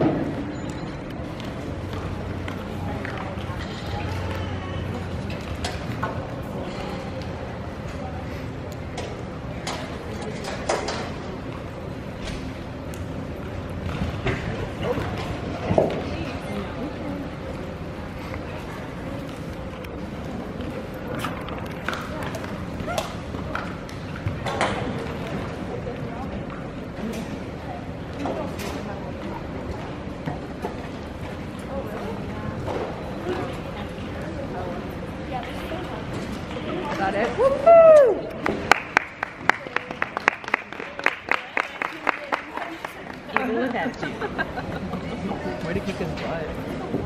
carry. Got it. Woo-hoo! Even with that, Way to kick his butt.